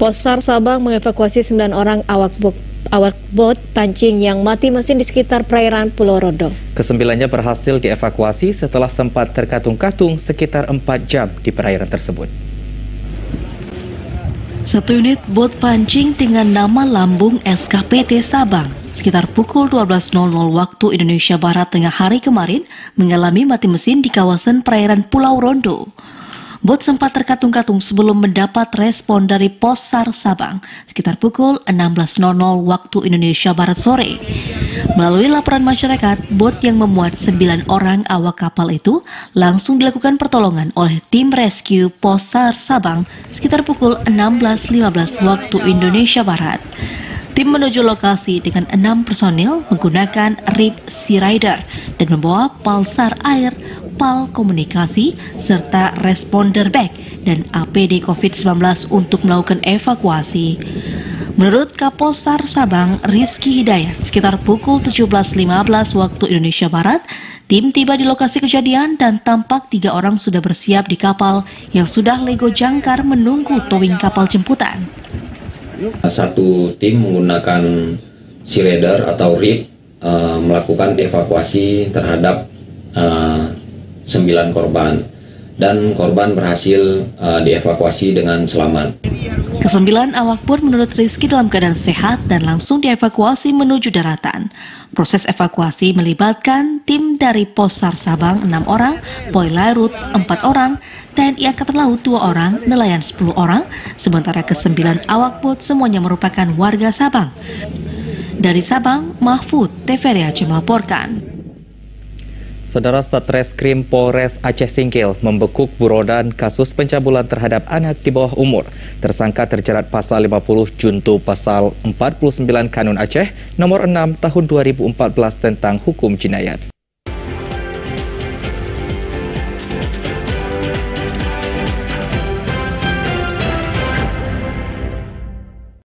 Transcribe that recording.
Posar Sabang mengevakuasi 9 orang awak bot, awak bot pancing yang mati mesin di sekitar perairan Pulau Rodo. Kesembilannya berhasil dievakuasi setelah sempat terkatung-katung sekitar 4 jam di perairan tersebut. Satu unit bot pancing dengan nama lambung SKPT Sabang sekitar pukul 12.00 waktu Indonesia Barat tengah hari kemarin mengalami mati mesin di kawasan perairan Pulau Rondo. Bot sempat terkatung-katung sebelum mendapat respon dari pos SAR Sabang sekitar pukul 16.00 waktu Indonesia Barat sore. Melalui laporan masyarakat, bot yang memuat 9 orang awak kapal itu langsung dilakukan pertolongan oleh tim rescue pos SAR Sabang sekitar pukul 16.15 waktu Indonesia Barat. Tim menuju lokasi dengan enam personil menggunakan RIP Sea Rider dan membawa palsar air kapal komunikasi serta responder bag dan APD COVID-19 untuk melakukan evakuasi. Menurut Kaposar Sabang Rizky Hidayat, sekitar pukul 17.15 waktu Indonesia Barat, tim tiba di lokasi kejadian dan tampak tiga orang sudah bersiap di kapal yang sudah lego jangkar menunggu towing kapal jemputan. Satu tim menggunakan sea atau RIP uh, melakukan evakuasi terhadap uh, 9 korban dan korban berhasil uh, dievakuasi dengan selamat. Kesembilan awak pun menurut Rizky dalam keadaan sehat dan langsung dievakuasi menuju daratan. Proses evakuasi melibatkan tim dari Posar Sabang 6 orang, Poi Lairut 4 orang, TNI Angkatan Laut 2 orang, nelayan 10 orang, sementara kesembilan awak bot semuanya merupakan warga Sabang. Dari Sabang, Mahfud, TVRI melaporkan. Saudara Satreskrim Polres Aceh Singkil membekuk burodan kasus pencabulan terhadap anak di bawah umur. Tersangka terjerat pasal 50 junto pasal 49 Kanun Aceh nomor 6 tahun 2014 tentang hukum jinayat.